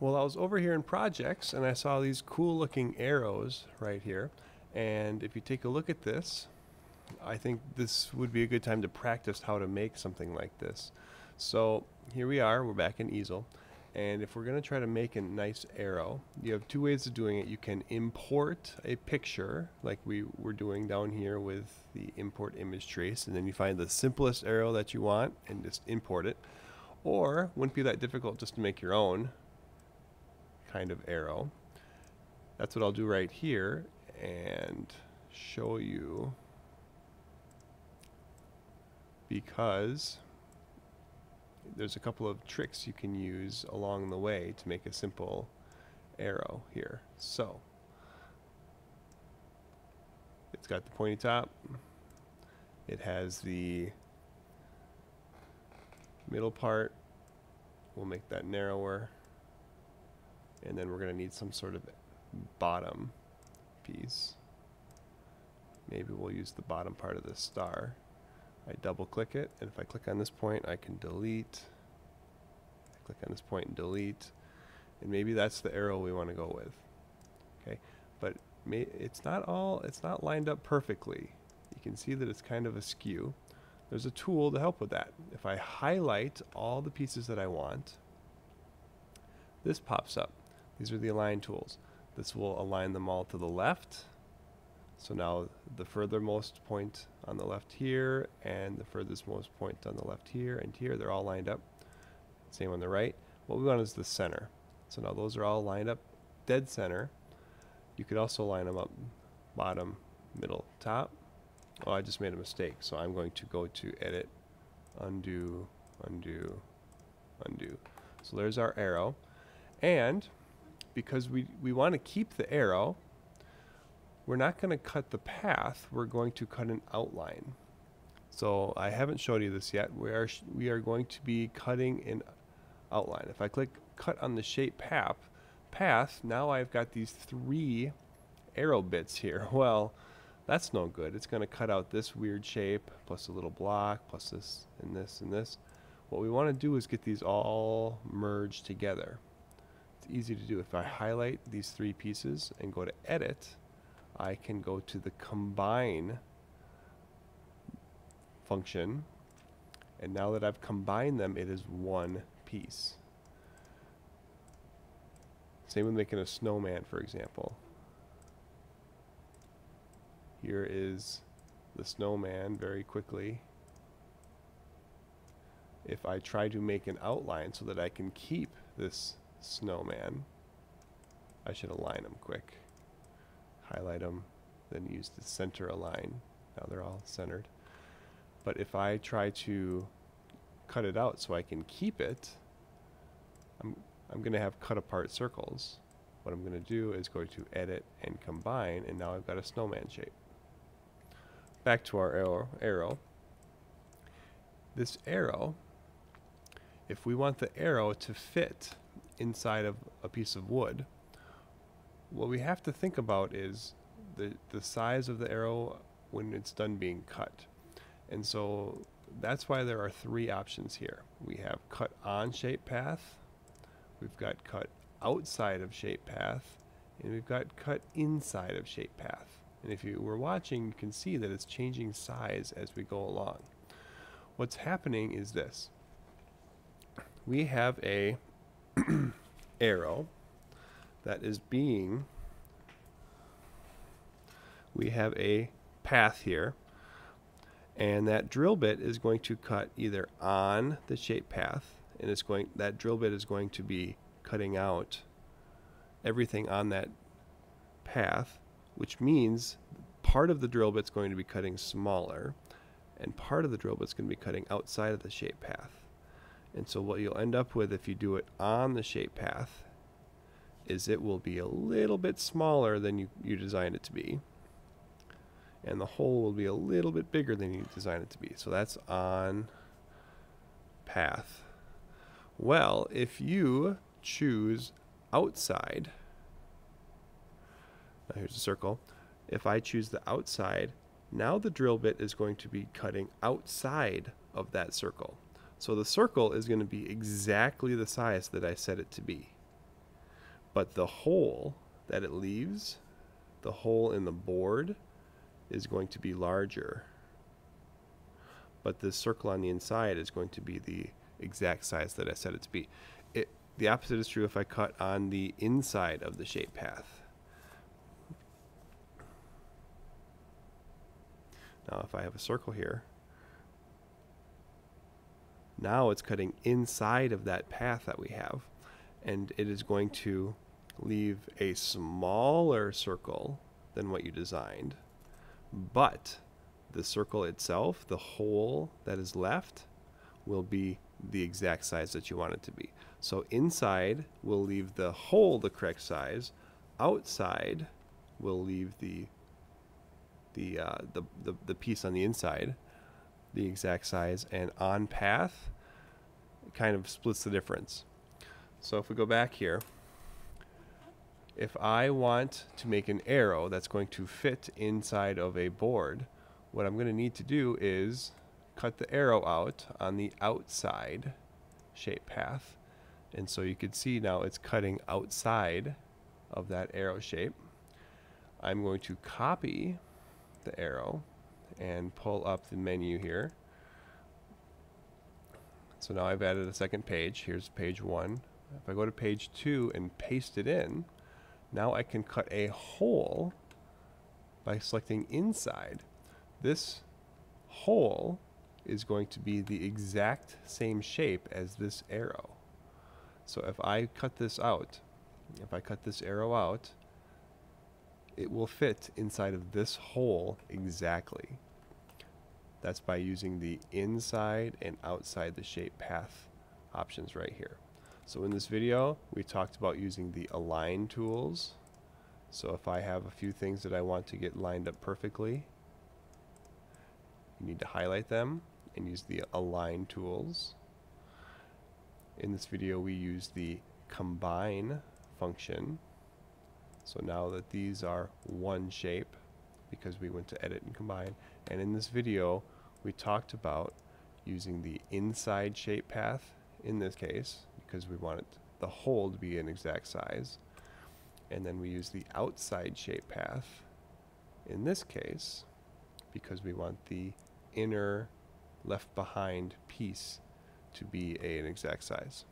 Well, I was over here in projects and I saw these cool looking arrows right here. And if you take a look at this, I think this would be a good time to practice how to make something like this. So here we are, we're back in easel. And if we're going to try to make a nice arrow, you have two ways of doing it. You can import a picture like we were doing down here with the import image trace. And then you find the simplest arrow that you want and just import it. Or, wouldn't be that difficult just to make your own kind of arrow. That's what I'll do right here and show you because there's a couple of tricks you can use along the way to make a simple arrow here. So it's got the pointy top. It has the middle part. We'll make that narrower and then we're going to need some sort of bottom piece. Maybe we'll use the bottom part of the star. I double click it, and if I click on this point, I can delete. I click on this point and delete, and maybe that's the arrow we want to go with. Okay, but it's not all, it's not lined up perfectly. You can see that it's kind of askew. There's a tool to help with that. If I highlight all the pieces that I want, this pops up. These are the align tools. This will align them all to the left. So now the furthermost point on the left here and the furthest most point on the left here and here, they're all lined up. Same on the right. What we want is the center. So now those are all lined up dead center. You could also line them up bottom, middle, top. Oh, I just made a mistake. So I'm going to go to edit, undo, undo, undo. So there's our arrow. And because we, we want to keep the arrow, we're not going to cut the path, we're going to cut an outline. So I haven't showed you this yet. We are, we are going to be cutting an outline. If I click cut on the shape path, path, now I've got these three arrow bits here. Well, that's no good. It's going to cut out this weird shape, plus a little block, plus this and this and this. What we want to do is get these all merged together easy to do. If I highlight these three pieces and go to edit, I can go to the combine function. And now that I've combined them, it is one piece. Same with making a snowman, for example. Here is the snowman very quickly. If I try to make an outline so that I can keep this snowman. I should align them quick. Highlight them, then use the center align. Now they're all centered. But if I try to cut it out so I can keep it, I'm, I'm going to have cut apart circles. What I'm going to do is go to edit and combine, and now I've got a snowman shape. Back to our arrow. arrow. This arrow, if we want the arrow to fit inside of a piece of wood, what we have to think about is the, the size of the arrow when it's done being cut. And so that's why there are three options here. We have cut on shape path, we've got cut outside of shape path, and we've got cut inside of shape path. And if you were watching, you can see that it's changing size as we go along. What's happening is this. We have a arrow that is being we have a path here and that drill bit is going to cut either on the shape path and it's going that drill bit is going to be cutting out everything on that path which means part of the drill bit's going to be cutting smaller and part of the drill bit's going to be cutting outside of the shape path and so what you'll end up with if you do it on the shape path is it will be a little bit smaller than you, you designed it to be. And the hole will be a little bit bigger than you designed it to be. So that's on path. Well, if you choose outside, now here's a circle. If I choose the outside, now the drill bit is going to be cutting outside of that circle. So the circle is going to be exactly the size that I set it to be. but the hole that it leaves, the hole in the board, is going to be larger. But the circle on the inside is going to be the exact size that I set it to be. It, the opposite is true if I cut on the inside of the shape path. Now if I have a circle here, now it's cutting inside of that path that we have and it is going to leave a smaller circle than what you designed but the circle itself, the hole that is left, will be the exact size that you want it to be. So inside, we'll leave the hole the correct size. Outside, we'll leave the the, uh, the, the, the piece on the inside the exact size. And on path, kind of splits the difference. So if we go back here, if I want to make an arrow that's going to fit inside of a board, what I'm going to need to do is cut the arrow out on the outside shape path. And so you can see now it's cutting outside of that arrow shape. I'm going to copy the arrow and pull up the menu here. So now I've added a second page. Here's page one. If I go to page two and paste it in, now I can cut a hole by selecting inside. This hole is going to be the exact same shape as this arrow. So if I cut this out, if I cut this arrow out, it will fit inside of this hole exactly. That's by using the inside and outside the shape path options right here. So in this video, we talked about using the align tools. So if I have a few things that I want to get lined up perfectly, you need to highlight them and use the align tools. In this video, we use the combine function. So now that these are one shape, because we went to edit and combine, and in this video, we talked about using the inside shape path in this case because we want the hole to be an exact size. And then we use the outside shape path in this case because we want the inner left behind piece to be a, an exact size.